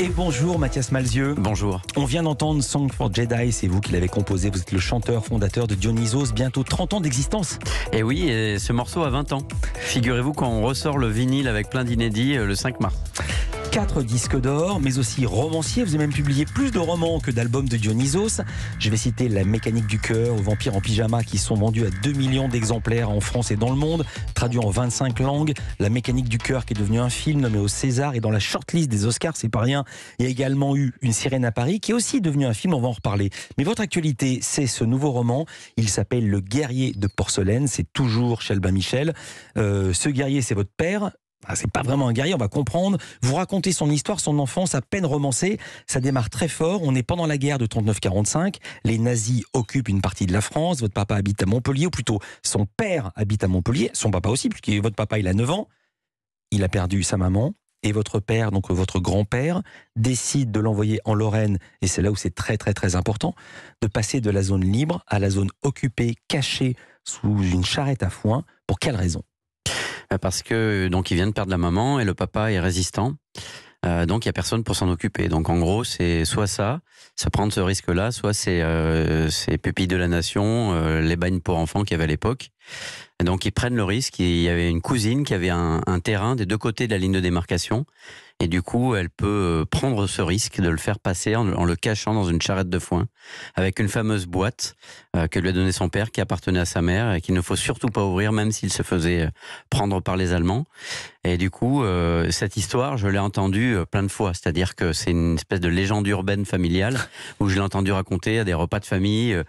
Et bonjour Mathias Malzieux. Bonjour. On vient d'entendre Song for Jedi, c'est vous qui l'avez composé, vous êtes le chanteur fondateur de Dionysos, bientôt 30 ans d'existence. Et oui, et ce morceau a 20 ans. Figurez-vous quand on ressort le vinyle avec plein d'inédits euh, le 5 mars. Quatre disques d'or, mais aussi romancier. Vous avez même publié plus de romans que d'albums de Dionysos. Je vais citer La mécanique du cœur ou Vampire en pyjama qui sont vendus à 2 millions d'exemplaires en France et dans le monde, traduits en 25 langues. La mécanique du cœur qui est devenu un film nommé au César et dans la shortlist des Oscars, c'est pas rien. Il y a également eu Une sirène à Paris qui est aussi devenu un film, on va en reparler. Mais votre actualité, c'est ce nouveau roman. Il s'appelle Le guerrier de porcelaine. C'est toujours chez Michel. Euh, ce guerrier, c'est votre père. Ah, c'est pas vraiment un guerrier, on va comprendre. Vous racontez son histoire, son enfance à peine romancée. Ça démarre très fort. On est pendant la guerre de 39-45. Les nazis occupent une partie de la France. Votre papa habite à Montpellier, ou plutôt son père habite à Montpellier. Son papa aussi, puisque votre papa, il a 9 ans. Il a perdu sa maman. Et votre père, donc votre grand-père, décide de l'envoyer en Lorraine, et c'est là où c'est très très très important, de passer de la zone libre à la zone occupée, cachée sous une charrette à foin. Pour quelle raison? Parce que donc il vient de perdre la maman et le papa est résistant. Euh, donc il y a personne pour s'en occuper. Donc en gros, c'est soit ça, se prendre ce risque-là, soit c'est euh, Pupilles de la Nation, euh, les bagnes pour enfants qu'il y avait à l'époque. Donc ils prennent le risque. Il y avait une cousine qui avait un, un, terrain des deux côtés de la ligne de démarcation. Et du coup, elle peut prendre ce risque de le faire passer en, en le cachant dans une charrette de foin, avec une fameuse boîte euh, que lui a donnée son père, qui appartenait à sa mère, et qu'il ne faut surtout pas ouvrir, même s'il se faisait prendre par les Allemands. Et du coup, euh, cette histoire, je l'ai entendue plein de fois. C'est-à-dire que c'est une espèce de légende urbaine familiale où je l'ai entendu raconter à des repas de famille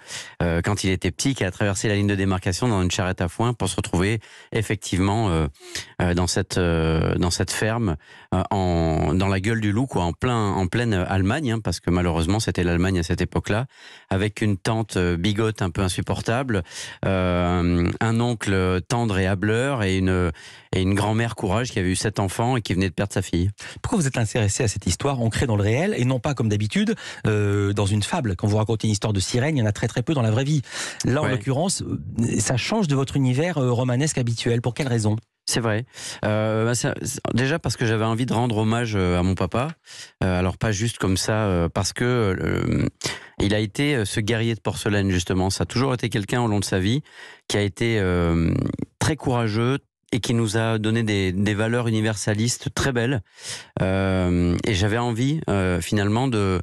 euh, quand il était petit, qui a traversé la ligne de démarcation dans une charrette à foin pour se retrouver effectivement euh, dans cette dans cette ferme en dans la gueule du loup, quoi, en plein en pleine Allemagne, hein, parce que malheureusement c'était l'Allemagne à cette époque-là, avec une tante bigote un peu insupportable, un oncle tendre et hableur et une et une grand-mère courage qui avait eu sept enfants et qui venait de perdre sa fille. Pourquoi vous êtes intéressé à cette histoire ancrée dans le réel et non pas comme d'habitude euh, dans une fable? Quand vous racontez une histoire de sirène, il y en a très très peu dans la vraie vie. Là, en l'occurrence, euh, ça change de votre univers euh, romanesque habituel. Pour quelle raison? C'est vrai. Euh, bah, déjà parce que j'avais envie de rendre hommage à mon papa. Euh, alors pas juste comme ça, euh, parce que euh, il a été ce guerrier de porcelaine justement. Ça a toujours été quelqu'un au long de sa vie qui a été très courageux, et qui nous a donné des, valeurs universalistes très belles. Euh, et j'avais envie euh, finalement de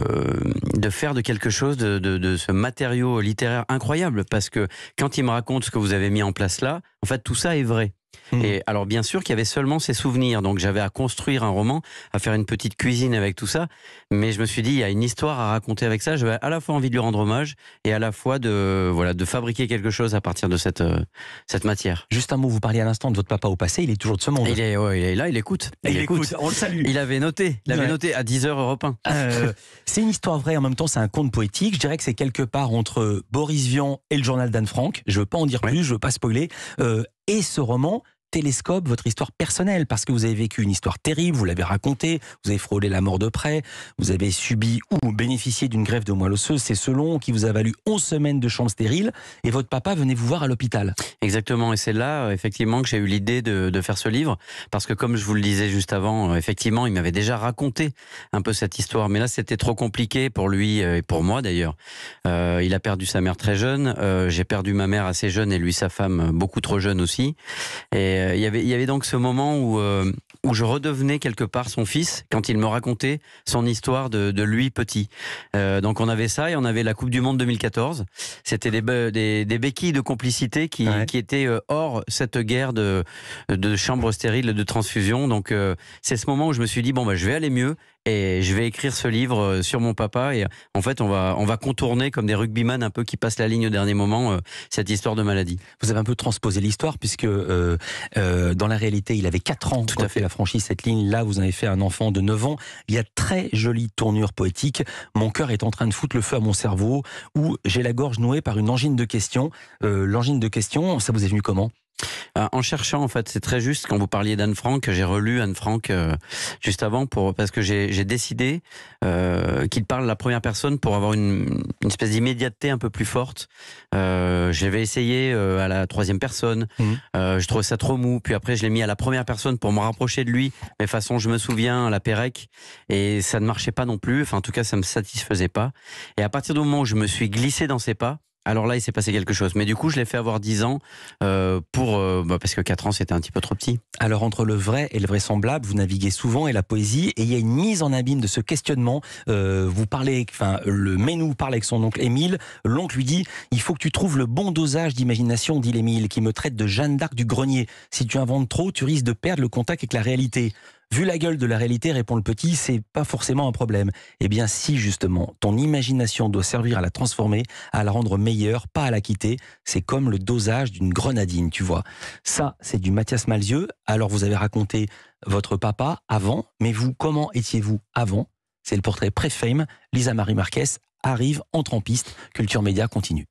euh, de faire de quelque chose de, de, de, ce matériau littéraire incroyable parce que quand il me raconte ce que vous avez mis en place là, en fait tout ça est vrai. Mmh. Et alors bien sûr qu'il y avait seulement ces souvenirs, donc j'avais à construire un roman, à faire une petite cuisine avec tout ça, mais je me suis dit il y a une histoire à raconter avec ça. J'avais à la fois envie de lui rendre hommage et à la fois de voilà de fabriquer quelque chose à partir de cette euh, cette matière. Juste un mot, vous parliez à l'instant de votre papa au passé, il est toujours de ce monde. Il est, ouais, il est là, il écoute. Il, il écoute. On le salue. Il avait noté, il avait ouais. noté à 10 h Europe 1. Euh, c'est une histoire vraie en même temps, c'est un conte poétique. Je dirais que c'est quelque part entre Boris Vian et le journal d'Anne Frank. Je veux pas en dire ouais. plus, je veux pas spoiler. Euh, et ce roman télescope votre histoire personnelle parce que vous avez vécu une histoire terrible, vous l'avez racontée, vous avez frôlé la mort de près, vous avez subi ou bénéficié d'une greffe de moelle osseuse, c'est selon qui vous a valu 11 semaines de chambre stérile et votre papa venait vous voir à l'hôpital. Exactement, et c'est là effectivement que j'ai eu l'idée de, faire ce livre parce que comme je vous le disais juste avant, effectivement, il m'avait déjà raconté un peu cette histoire, mais là c'était trop compliqué pour lui et pour moi d'ailleurs. Euh, il a perdu sa mère très jeune, euh, j'ai perdu ma mère assez jeune et lui sa femme beaucoup trop jeune aussi. Et euh, il y avait, il y avait donc ce moment où, euh, où je redevenais quelque part son fils quand il me racontait son histoire de, de lui petit. Euh, donc on avait ça et on avait la Coupe du Monde 2014. C'était des, des, des, béquilles de complicité qui, ouais. qui étaient hors cette guerre de, de chambre stérile, de transfusion. Donc c'est ce moment où je me suis dit bon bah je vais aller mieux et je vais écrire ce livre euh, sur mon papa. Et en fait on va on va contourner comme des rugbyman un peu qui passent la ligne au dernier moment euh, cette histoire de maladie. Vous avez un peu transposé l'histoire puisque euh, euh, dans la réalité il avait 4 ans tout à fait. la franchise cette ligne. Là vous avez fait un enfant de 9 ans. Il y a très jolie tournure poétique mon cœur est en train de foutre le feu à mon cerveau où j'ai la gorge nouée par une angine de questions. Euh, l'angine de questions ça vous est venu comment? Euh, en cherchant, en fait, c'est très juste. Quand vous parliez d'Anne Frank, j'ai relu Anne Frank euh, juste avant pour parce que j'ai décidé euh, qu'il parle la première personne pour avoir une, une espèce d'immédiateté un peu plus forte. Euh, J'avais essayé à la troisième personne. Mmh. je trouvais ça trop mou. Puis après, je l'ai mis à la première personne pour me rapprocher de lui. Mais façon, je me souviens à la Pérec et ça ne marchait pas non plus. Enfin, en tout cas, ça me satisfaisait pas. Et à partir du moment où je me suis glissé dans ses pas, alors là, il s'est passé quelque chose. Mais du coup, je l'ai fait avoir 10 ans euh, pour euh, bah, parce que 4 ans, c'était un petit peu trop petit. Alors entre le vrai et le vraisemblable, vous naviguez souvent et la poésie, et il y a une mise en abîme de ce questionnement. Euh, vous parlez, enfin, le Ménou parle avec son oncle Émile. L'oncle lui dit il faut que tu trouves le bon dosage d'imagination, dit l'Émile, qui me traite de Jeanne d'Arc du grenier. Si tu inventes trop, tu risques de perdre le contact avec la réalité. Vu la gueule de la réalité, répond le petit, c'est pas forcément un problème. Eh bien, si justement, ton imagination doit servir à la transformer, à la rendre meilleure, pas à la quitter, c'est comme le dosage d'une grenadine, tu vois. Ça, c'est du Mathias Malzieux. Alors, vous avez raconté votre papa avant, mais vous, comment étiez-vous avant? C'est le portrait pré-fame. Lisa Marie Marquez arrive, entre en piste. Culture Média continue.